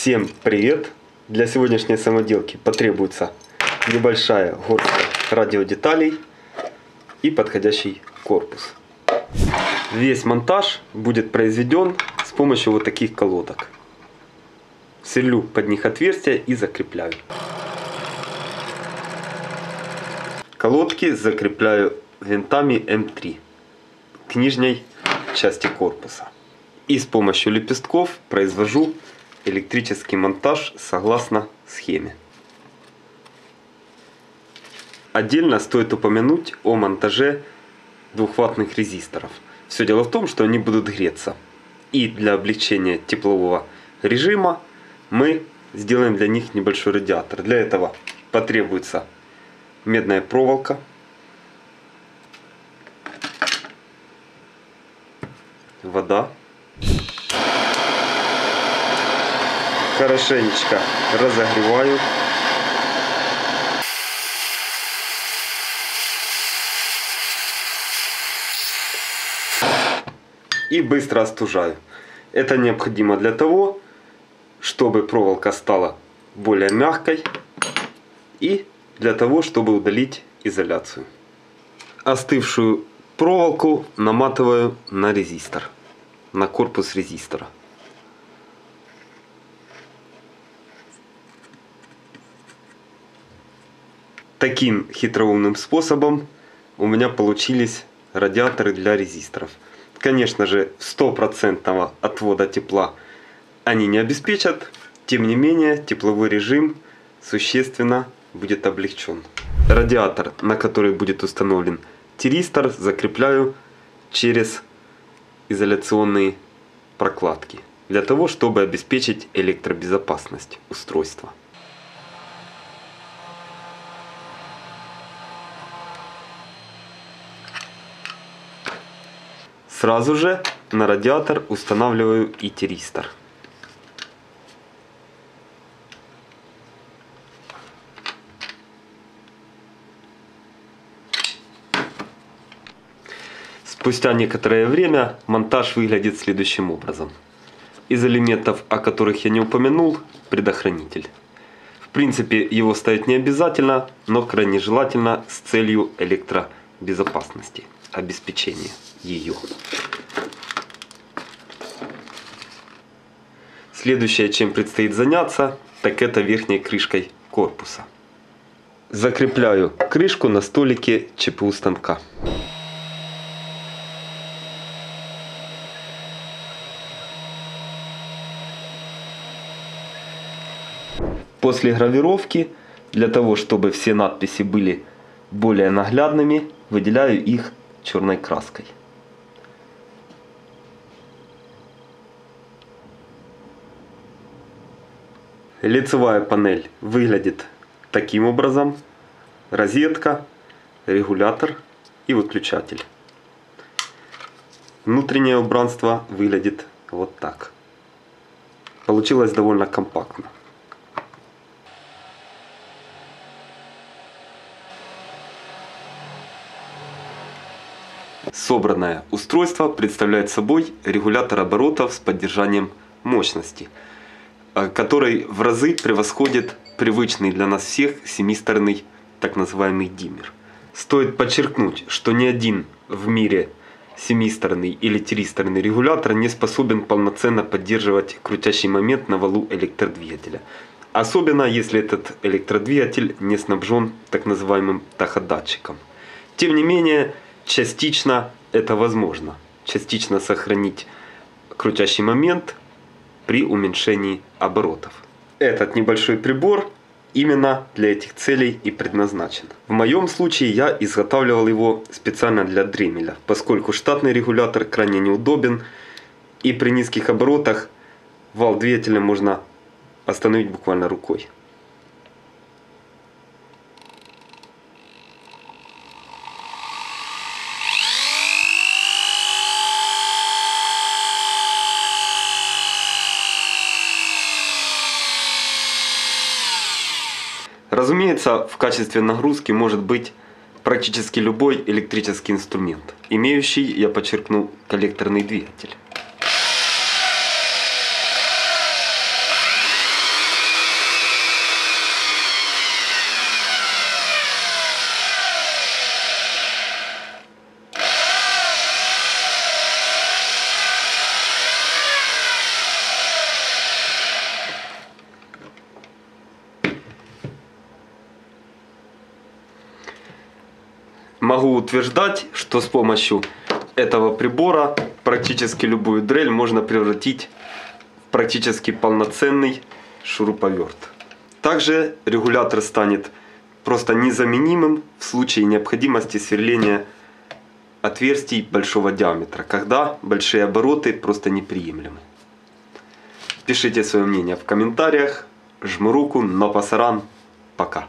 Всем привет! Для сегодняшней самоделки потребуется небольшая горстка радиодеталей и подходящий корпус. Весь монтаж будет произведен с помощью вот таких колодок. Сверлю под них отверстия и закрепляю. Колодки закрепляю винтами М3 к нижней части корпуса. И с помощью лепестков произвожу электрический монтаж согласно схеме. Отдельно стоит упомянуть о монтаже двухваттных резисторов. Все дело в том, что они будут греться. И для облегчения теплового режима мы сделаем для них небольшой радиатор. Для этого потребуется медная проволока, вода, хорошенечко разогреваю. И быстро остужаю. Это необходимо для того, чтобы проволока стала более мягкой и для того, чтобы удалить изоляцию. Остывшую проволоку наматываю на резистор, на корпус резистора. Таким хитроумным способом у меня получились радиаторы для резисторов. Конечно же, стопроцентного отвода тепла они не обеспечат, тем не менее тепловой режим существенно будет облегчен. Радиатор, на который будет установлен тиристор, закрепляю через изоляционные прокладки для того, чтобы обеспечить электробезопасность устройства. Сразу же на радиатор устанавливаю и тиристор. Спустя некоторое время монтаж выглядит следующим образом. Из элементов, о которых я не упомянул, предохранитель. В принципе, его ставить не обязательно, но крайне желательно с целью электробезопасности, обеспечения ее. Следующее, чем предстоит заняться, так это верхней крышкой корпуса. Закрепляю крышку на столике ЧПУ станка. После гравировки, для того чтобы все надписи были более наглядными, выделяю их черной краской. Лицевая панель выглядит таким образом. Розетка, регулятор и выключатель. Внутреннее убранство выглядит вот так. Получилось довольно компактно. Собранное устройство представляет собой регулятор оборотов с поддержанием мощности, э, который в разы превосходит привычный для нас всех семистороный так называемый диммер. Стоит подчеркнуть, что ни один в мире семистороный или тристорный регулятор не способен полноценно поддерживать крутящий момент на валу электродвигателя. Особенно если этот электродвигатель не снабжен так называемым таходатчиком. Тем не менее, частично это возможно. Частично сохранить крутящий момент при уменьшении оборотов. Этот небольшой прибор именно для этих целей и предназначен. В моем случае я изготавливал его специально для дремеля, поскольку штатный регулятор крайне неудобен и при низких оборотах вал двигателя можно остановить буквально рукой. Разумеется, в качестве нагрузки может быть практически любой электрический инструмент, имеющий, я подчеркну, коллекторный двигатель. Могу утверждать, что с помощью этого прибора практически любую дрель можно превратить в практически полноценный шуруповерт. Также регулятор станет просто незаменимым в случае необходимости сверления отверстий большого диаметра, когда большие обороты просто неприемлемы. Пишите свое мнение в комментариях. Жму руку на пасаран. Пока.